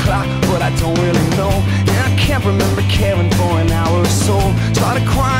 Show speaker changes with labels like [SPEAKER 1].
[SPEAKER 1] o'clock, but I don't really know. And I can't remember caring for an hour or so. Started crying and